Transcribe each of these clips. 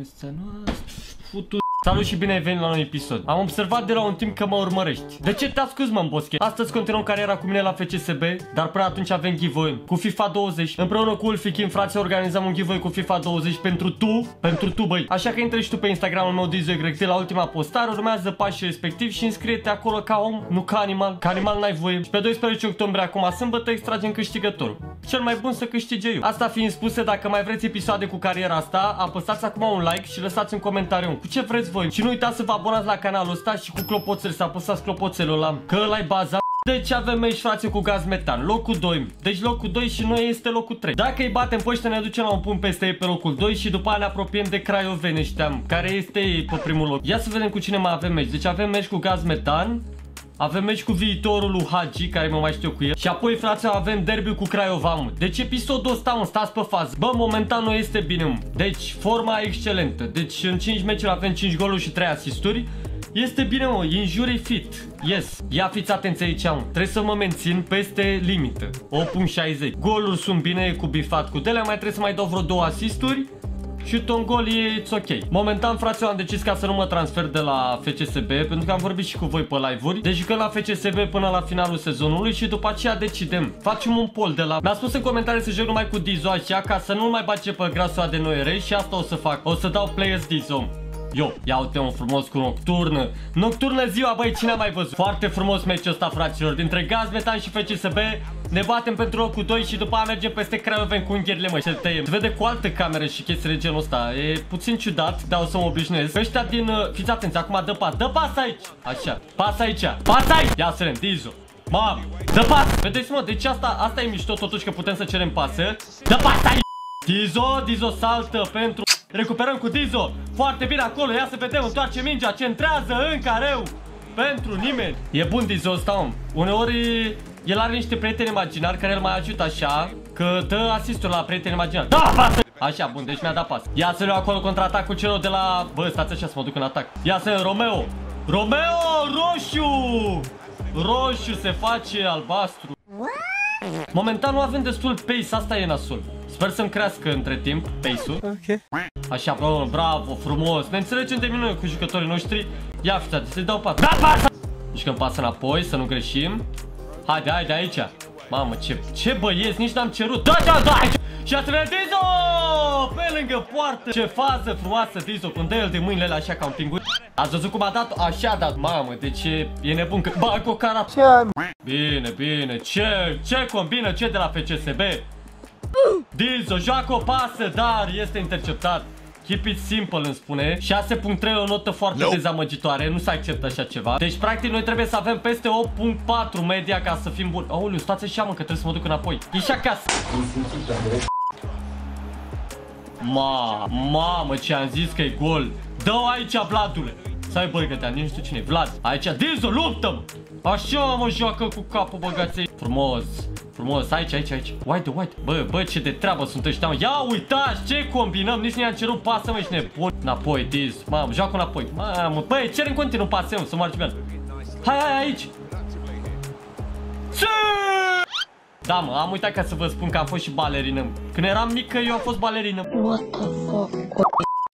Ăsta nu Futu Salut și bine ai venit la un episod. Am observat de la un timp că mă urmărești. De ce te ascuzi mă bosche? Astăzi continuăm cariera cu mine la FCSB Dar până atunci avem giveaway cu FIFA 20 Împreună cu Ulfi Kim frate organizăm un giveaway cu FIFA 20 pentru tu Pentru tu băi. Așa că intră și tu pe Instagramul meu DizoYT la ultima postare. Urmează pașii respectiv și înscrie-te acolo ca om Nu ca animal Ca animal n-ai voie. Și pe 12 octombrie acum sâmbătă extragem câștigătorul Cel mai bun să câștige eu. Asta fiind spuse dacă mai vreți episoade cu cariera asta Apăsați acum un like și lăsați în comentariu cu ce vreți voi. Și nu uitați să vă abonați la canalul ăsta și cu clopoțel Să apăsați clopoțelul ăla Că ăla e baza. Deci avem aici frate cu gaz metan, locul 2 Deci locul 2 și noi este locul 3 Dacă îi batem pe ăștia ne ducem la un punct peste ei pe locul 2 Și după aia ne apropiem de Craioveni ăștia Care este ei pe primul loc. Ia să vedem cu cine mai avem aici. Deci avem meci cu gaz metan avem meci cu viitorul lui Hagi, care mă mai știu cu el. Și apoi, frate, avem derby cu Craiova, mă. Deci episodul ăsta, mă, stați pe fază. Bă, momentan nu este bine, mă. Deci, forma excelentă. Deci, în 5 meciuri avem 5 goluri și 3 asisturi. Este bine, mă, injury fit. Yes. Ia fiți atenți aici, mă. Trebuie să mă mențin peste limită. 8.60. Goluri sunt bine cu bifat cu dele, mai trebuie să mai dau vreo două asisturi. Și un gol e ok. Momentan, frate, am decis ca să nu mă transfer de la FCSB, pentru că am vorbit și cu voi pe live-uri. Deci că la FCSB până la finalul sezonului și după aceea decidem. Facem un poll de la... Mi-a spus în comentarii să joc numai cu Dizo așa, ca să nu mai bage pe grasul de noi și asta o să fac. O să dau players Dizo. Yo, ia uite un frumos cu nocturnă Nocturnă ziua, băi, cine a mai văzut? Foarte frumos meciul ăsta, fraților. Dintre Gaz, Metan și FCSB Ne batem pentru locul 2 și după aia mergem peste Craioveni cu ungherile, mă, se tăiem Se vede cu altă cameră și chestii de genul ăsta. E puțin ciudat, dar o să mă obișnuiesc. Ăștia din... Uh, fiți atenți, acum dă pas, dă pas aici! Așa, pas aici, pas aici! Ia să Dizo Mamă, dă pas! Vedeți, mă, deci asta, asta e mișto totuși că putem să cerem pasă Dă pas aici! Dizo, Dizo saltă pentru Recuperăm cu Dizo. Foarte bine acolo. Ia să vedem. Întoarce mingea. Centrează în careu. Pentru nimeni. E bun Dizo ăsta, om. Uneori el are niște prieteni imaginari care îl mai ajută așa. Că dă asistul la prieteni imaginari. Da, pasă! Așa, bun, deci mi-a dat pas. Ia să le acolo contra atacul celor de la... Bă, stați așa să mă duc în atac. Ia să Romeo. Romeo, roșu! Roșu se face albastru. Momentan nu avem destul pace, asta e nasul. Sper să-mi crească între timp pace-ul. Ok. Așa, bă, bravo, frumos. Ne înțelegem de minune cu jucătorii noștri. Ia fiți, să-i dau pas. Da, pas! Mișcăm pas înapoi, să nu greșim. Haide, haide, aici. Mamă, ce, ce băieți, nici n-am cerut. Da, da, da, aici. Și ați vedea Dizo! Pe lângă poartă. Ce fază frumoasă Dizo, când dă el de mâinile alea așa ca un pinguin. Ați văzut cum a dat? Așa a dat. Mamă, deci e, e nebun că... Bă, cu cara... Ce? Bine, bine. Ce, ce combină ce de la FCSB? Dizo joacă o pasă, dar este interceptat. Keep it simple îmi spune 6.3 o notă foarte nope. dezamăgitoare Nu se acceptă așa ceva Deci practic noi trebuie să avem peste 8.4 media Ca să fim buni Aoleu, stați așa mă că trebuie să mă duc înapoi Ești acasă Ma, mamă ce am zis că e gol. Dă-o aici Vladule. Stai băi că te nici nu știu cine Vlad Aici, Dizo, luptă-mă Așa mă joacă cu capul băgaței Frumos Frumos, aici, aici, aici. White, white Bă, bă, ce de treabă sunt ăștia Ia uitați ce combinăm. Nici nu i-am cerut pasă, mă, ești nebun. Înapoi, Diz Mamă, joacă înapoi. Mamă, băi, cer în continuu pasă, mă, să marci bine Hai, hai, aici. Ce? Da, mă, am uitat ca să vă spun că am fost și balerină Când eram mică, eu am fost balerină What the fuck?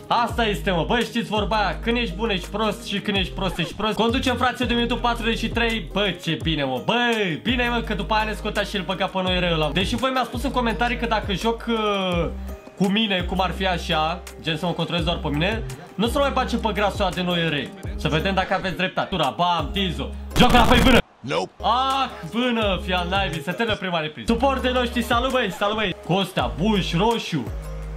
Asta este, mă. Bă, știți vorba aia. Când ești bun, ești prost și când ești prost, ești prost. Conducem, frate, de minutul 43. Bă, ce bine, mă. Bă, bine, mă, că după aia ne scotea și îl băga pe noi rău ăla. Deși voi mi-a spus în comentarii că dacă joc uh, cu mine, cum ar fi așa, gen să mă controlez doar pe mine, nu să mai face pe grasul de noi răi. Să vedem dacă aveți dreptate. Tura, bam, Tizo. Joacă la pe vână. Nope. Ah, vână, fi al naibii, să termină prima repriză. Suport de noștri, salut băi, salut băi. Costa, Bush, roșu.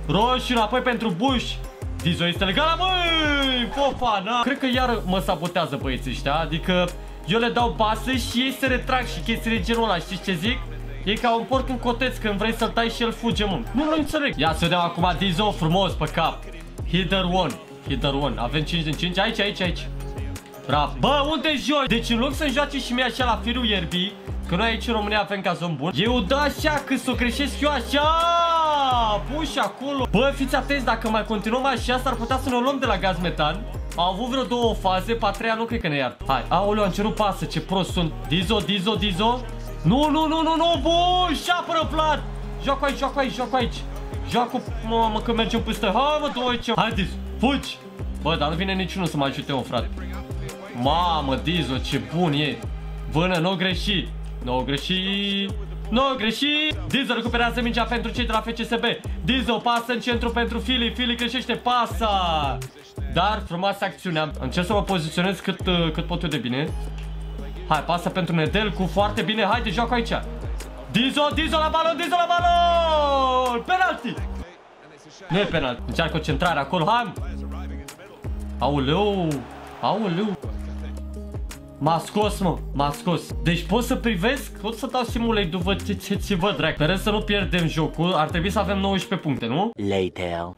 Roșu înapoi pentru Bush. Dizo este legală, măi! Fofana! Cred că iar mă sabotează băieții ăștia, adică eu le dau basă și ei se retrag și chestii de genul ăla, știți ce zic? E ca un porc în coteț când vrei să-l tai și el fuge, mă. Nu, nu înțeleg. Ia să vedem acum Dizo frumos pe cap. Hitter 1. Hitter 1. Avem 5 din 5. Aici, aici, aici. Bravo. Bă, unde joci? Deci în loc să joace și mie așa la firul ierbii, că noi aici în România avem ca zon bun, eu da așa, că să o creșesc eu așa puși acolo. Bă, fiți atenți, dacă mai continuăm așa, s-ar putea să ne luăm de la gaz metan. Au avut vreo două faze, pe a treia nu cred că ne iartă. Hai, aoleu, am cerut pasă, ce prost sunt. Dizo, Dizo, Dizo. Nu, nu, nu, nu, nu, bun, și apără Joacă aici, joacă aici, joacă aici. Joacă, mă, mă, că mergem peste. Hai, mă, doi, ce... Hai, Dizo. Fugi! Bă, dar nu vine niciunul să mă ajute, mă, frate. Mamă, Dizo, ce bun e. Vână, nu o greși. Nu o greși. Nu o greși. Dizo recuperează mingea pentru cei de la FCSB. Dizo pasă în centru pentru Fili. Fili greșește pasa. Dar frumoasă acțiunea. Încerc să mă poziționez cât, uh, cât pot eu de bine. Hai, pasă pentru Nedelcu. Foarte bine. Haide, joacă aici. Dizo, Dizo la balon, Dizo la balon! Penalti! Nu e penalti. Încearcă o centrare acolo. Hai! Auleu! Auleu! M-a scos, mă, m-a scos. Deci pot să privesc, pot să dau simulate după ce, ce, ce văd, drag. Sperăm să nu pierdem jocul, ar trebui să avem 19 puncte, nu? Later.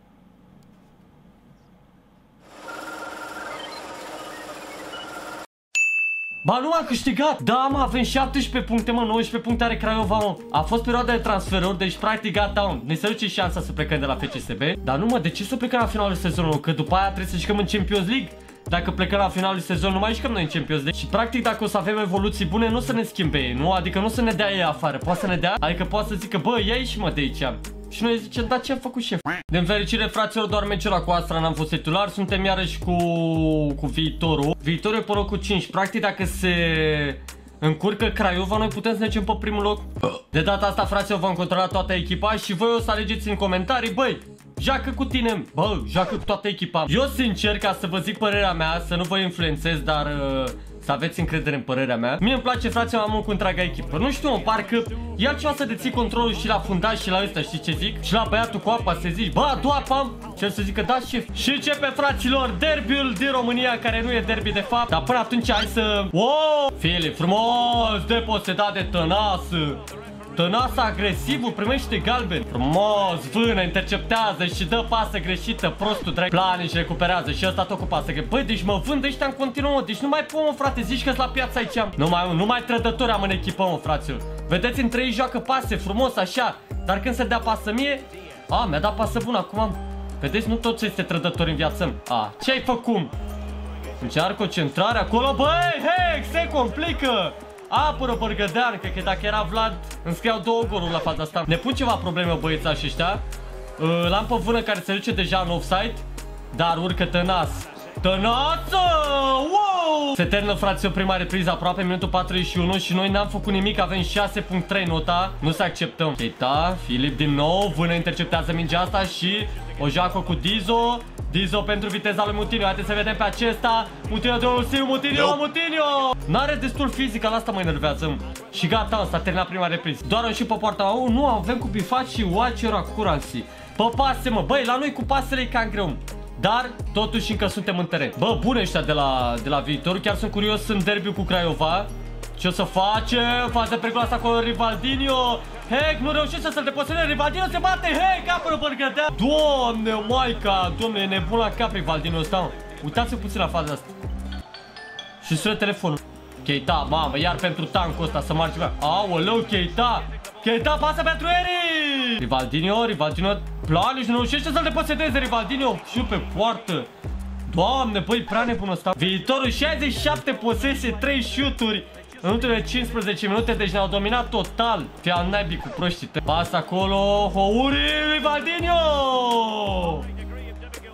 Ba nu am câștigat! Da, mă, avem 17 puncte, mă, 19 puncte are Craiova, mă. A fost perioada de transferuri, deci practic gata, Ne se duce șansa să plecăm de la FCSB. Dar nu, mă, de ce să plecăm la finalul sezonului? Că după aia trebuie să jucăm în Champions League. Dacă plecăm la finalul sezonului, nu mai jucăm noi în Champions League. Și practic dacă o să avem evoluții bune, nu să ne schimbe ei, nu? Adică nu să ne dea ei afară. Poate să ne dea, adică poate să zică, bă, ia și mă de aici. Și noi zicem, da, ce am făcut șef? Din fericire, fraților, doar meciul cu Astra n-am fost titular, suntem iarăși cu, cu viitorul. Viitorul e pe locul 5. Practic, dacă se încurcă Craiova, noi putem să ne pe primul loc. De data asta, fraților, vom controla toată echipa și voi o să alegeți în comentarii, băi, Joacă cu tine, bă, joacă cu toată echipa Eu sincer, ca să vă zic părerea mea, să nu vă influențez, dar uh, să aveți încredere în părerea mea. Mie îmi place, frate, mai mult cu întreaga echipă. Nu știu, mă, parcă e altceva să deții controlul și la fundaș și la ăsta, știi ce zic? Și la băiatul cu apa să zici, bă, adu apa, ce să zică, da, șef. Și ce pe fraților, derbiul din România, care nu e derby de fapt, dar până atunci hai să... Wow! Filip, frumos, deposedat de tănasă. Tănasa agresivul primește galben. Frumos, vână, interceptează și dă pasă greșită. Prostul drag. Plane și recuperează și ăsta tot cu pasă. Băi, deci mă vând ăștia în continuă. Deci nu mai pun, mă, frate. Zici că la piața aici. Nu mai, nu mai trădători am în echipă, mă, fraților. Vedeți, între ei joacă pase frumos, așa. Dar când se dea pasă mie... A, mi-a dat pasă bună acum. Vedeți, nu tot ce este trădător în viață. A, ce ai făcut? Încearcă o centrare acolo. Băi, hei, se complică. Apără Bărgădean, cred că dacă era Vlad îmi scriau două goluri la fața asta Ne pun ceva probleme băiețași ăștia uh, L-am pe vână care se duce deja în offside Dar urcă Tănas Tănață! Wow! Se termină fraților prima repriză aproape minutul 41 și noi n-am făcut nimic, avem 6.3 nota, nu să acceptăm. Keita, Filip din nou, vână interceptează mingea asta și o joacă cu Dizo, Dizo pentru viteza lui Mutinio. Haideți să vedem pe acesta. Mutinio de un siu, Mutinio, no. Mutinio! N-are destul fizic, asta mă enervează. Și gata, s-a terminat prima repriză. Doar și pe poarta. Oh, nu, avem cu bifat și Watcher Accuracy. Pe pase, mă. Băi, la noi cu pasele e cam greu. Dar, totuși, încă suntem în teren. Bă, bune ăștia de la, de la viitor. Chiar sunt curios în derby cu Craiova. Ce o să face? Fază periculoasă cu Rivaldinho. Heck, nu reușește să-l deposeze. Rivaldinho se bate. Heck, apără bărgădea. Doamne, maica. Doamne, e nebun la cap Rivaldinho ăsta. Uitați-vă puțin la faza asta. Și sună telefonul. Keita, mamă, iar pentru tancul ăsta să marci. Aoleu, Keita. Keita pasă pentru Eri. Rivaldinho, Rivaldinho. Plan, și nu reușește să-l deposedeze Rivaldinho. Și pe poartă. Doamne, băi, prea nebun ăsta. Viitorul 67 posese, 3 shooturi. În ultimele 15 minute, deci ne-au dominat total. Fia naibii cu proștii tăi. Pas acolo, Houri, Rivaldinho!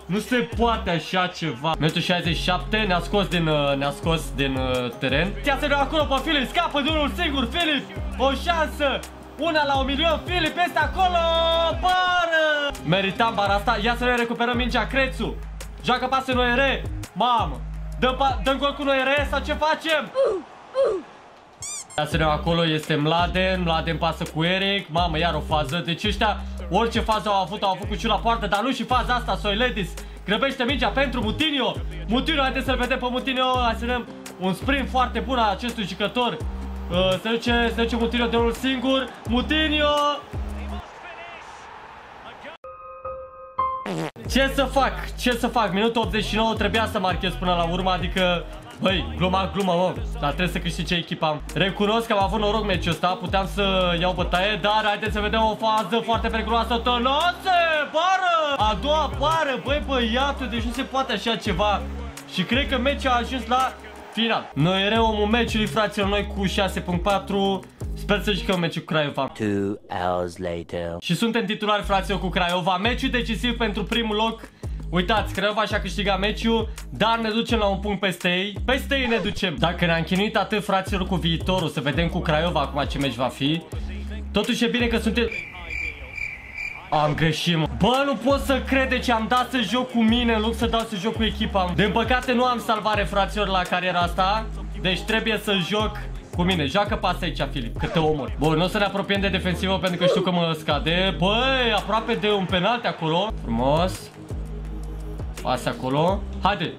Nu se poate așa ceva. Minutul 67 ne-a scos din, uh, ne-a scos din uh, teren. Ia să acolo pe Filip, scapă de unul singur, Filip! O șansă! Una la un milion, Filip este acolo! Pară! Meritam bara asta, ia să ne recuperăm mingea, Crețu! Joacă pasă Noere! Mamă! Dăm, dăm gol cu Noere sau ce facem? Asemenea, acolo este Mladen, Mladen pasă cu Eric, mamă, iar o fază, deci ăștia, orice fază au avut, au făcut și la poartă, dar nu și faza asta, Soiledis, grăbește mingea pentru Mutinio, Mutinio, haideți să-l vedem pe Mutinio, asemenea, un sprint foarte bun al acestui jucător, uh, se duce, se duce Mutinio de unul singur, Mutinio, Ce să fac? Ce să fac? Minutul 89 trebuia să marchez până la urmă, adică Băi, gluma, gluma, mă, dar trebuie să câștige echipa. Recunosc că am avut noroc meciul ăsta, puteam să iau bătaie, dar haideți să vedem o fază foarte periculoasă. Tănoase, bară! A doua bară, băi, băiatul, deci nu se poate așa ceva. Și cred că meciul a ajuns la final. Noi erau omul meciului, fraților, noi cu 6.4. Sper să jucăm meciul cu Craiova. Two hours later. Și suntem titulari, fraților, cu Craiova. Meciul decisiv pentru primul loc Uitați, Craiova și-a câștigat meciul, dar ne ducem la un punct peste ei. Peste ei ne ducem. Dacă ne-am chinuit atât, fraților, cu viitorul, să vedem cu Craiova acum ce meci va fi. Totuși e bine că suntem... Am greșit, mă. Bă, nu pot să crede ce am dat să joc cu mine în loc să dau să joc cu echipa. Din păcate nu am salvare, fraților, la cariera asta. Deci trebuie să joc cu mine. Joacă pas aici, Filip, că te omor. Bun, nu o să ne apropiem de defensivă pentru că știu că mă scade. Băi, aproape de un penalti acolo. Frumos. Pas acolo. Haide.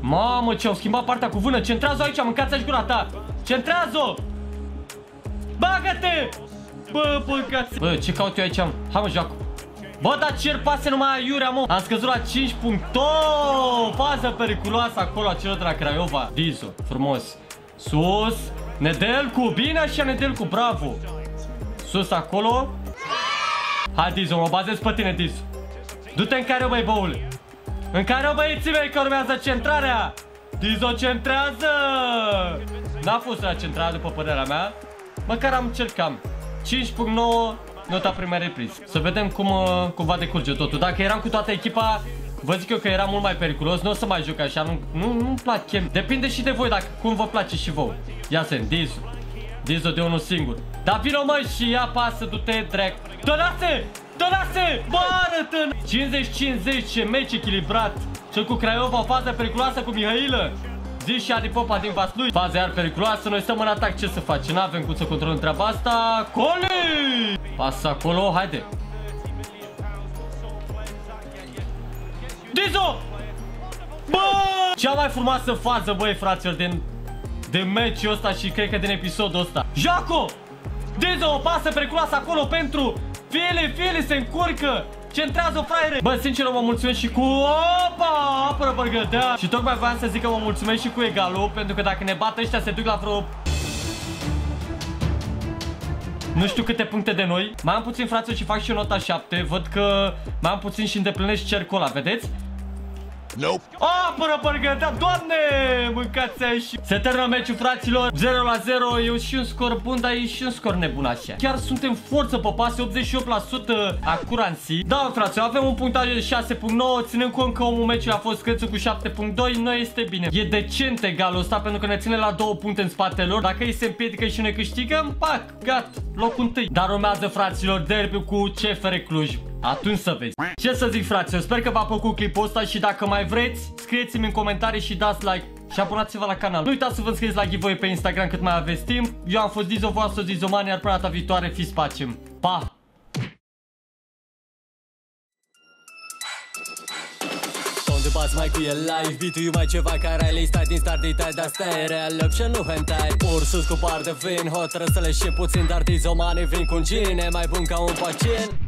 Mamă, ce au schimbat partea cu vână. Centrează aici, mâncați aici gura ta. Centrează! Bagă-te! Bă, băgați Bă, ce caut eu aici? Hai mă, joacă Bă, dar cer pase numai aiurea, mă Am scăzut la 5 puncto Fază periculoasă acolo a celor de la Craiova Dizo, frumos Sus Nedelcu, bine așa Nedelcu, bravo Sus acolo Hai Dizo, mă bazez pe tine Dizo Du-te în care, băi, băule În care, băieții mei, că urmează centrarea Dizo centrează N-a fost la centrarea după părerea mea Măcar am încercam 5.9 nota prima repris. Să vedem cum, uh, cum va decurge totul. Dacă eram cu toată echipa, vă zic eu că era mult mai periculos. Nu o să mai joc așa, nu, nu, nu-mi plac chem. Depinde și de voi, dacă cum vă place și vouă. Ia sen, Dizu. Dizu de unul singur. Dar vină mă și ia pasă, du-te drept. Tănase! Tănase! Bă, arătă 50-50, ce meci echilibrat. Cel cu Craiova, o fază periculoasă cu Mihailă. Zi și Adi Popa din Vaslui. Faza iar periculoasă, noi stăm în atac, ce să facem? N-avem cum să controlăm treaba asta. Coli! Pasă acolo, haide. Dizo! Bă! Cea mai frumoasă fază, băi, fraților, din, de meciul ăsta și cred că din episodul ăsta. Jaco! Dizo, o pasă periculoasă acolo pentru Fili, Fili se încurcă! Centrează-o, fraiere! Bă, sincer, mă mulțumesc și cu... Opa! Apără bărgădea! Și tocmai voiam să zic că mă mulțumesc și cu egalul, pentru că dacă ne bat ăștia se duc la vreo... Nu știu câte puncte de noi. Mai am puțin, frate, și fac și o nota 7. Văd că mai am puțin și îndeplinesc cercul ăla, vedeți? Nope. Apără bărgătea, doamne, mâncați și Se termină meciul, fraților. 0 la 0, e și un scor bun, dar e și un scor nebun așa. Chiar suntem forță pe pase, 88% acurancy Da, frate, avem un punctaj de 6.9 Ținând cont că omul meciului a fost crețul cu 7.2 Noi este bine. E decent egalul ăsta pentru că ne ține la 2 puncte în spatele lor. Dacă ei se împiedică și ne câștigăm, pac, gat, locul întâi. Dar urmează, fraților, derby cu CFR Cluj atunci să vezi. Ce să zic, frate, sper că v-a plăcut clipul ăsta și dacă mai vreți, scrieți-mi în comentarii și dați like și abonați-vă la canal. Nu uitați să vă înscrieți la giveaway pe Instagram cât mai aveți timp. Eu am fost Dizo, voastră Dizomani, iar până data viitoare fiți pacem. Pa! de bați mai cu el live Beat-ul e mai ceva care ai listat din start de tai Dar stai real și nu hentai Ursus cu par de vin Hot să le și puțin Dar dizomani vin cu un gin E mai bun ca un pacient